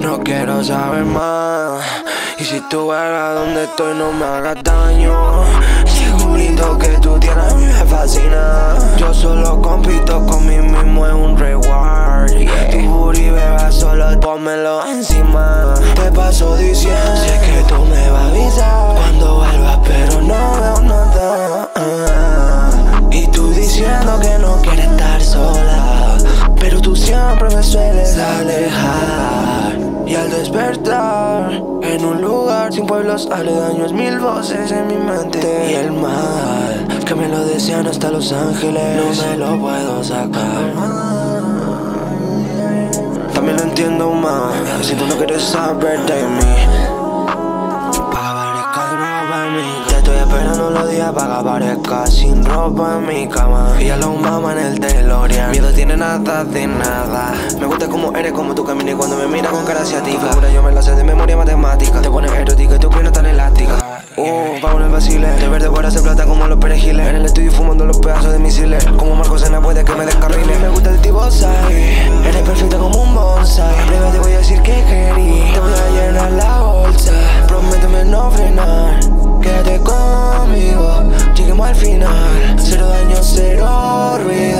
No quiero saber más. Y si tú verás donde estoy, no me hagas daño. Segurito que tú tienes, me fascina. Yo solo compito con mí mismo, es un reward. Yeah. Tu booty beba solo, pónmelo encima. Te paso diciendo. Siempre me sueles alejar. Y al despertar En un lugar sin pueblos aledaños Mil voces en mi mente Y el mal Que me lo desean hasta Los Ángeles. No me lo puedo sacar. También lo entiendo más Si tú no quieres saber de mí días para que sin ropa en mi cama. Y a los mama en el DeLorean. Miedo tiene nada de nada. Me gusta como eres, como tú caminas y cuando me miras con cara asiática. Ahora yo me la sé de memoria matemática. Te pones erótica y tu piel no tan elástica. Uh, pa' el vacile De verde por hacer plata como los perejiles. En el estudio fumando los pedazos de misiles. Como Marcos Sena puede que me descarrile al final, cero daño, cero ruido.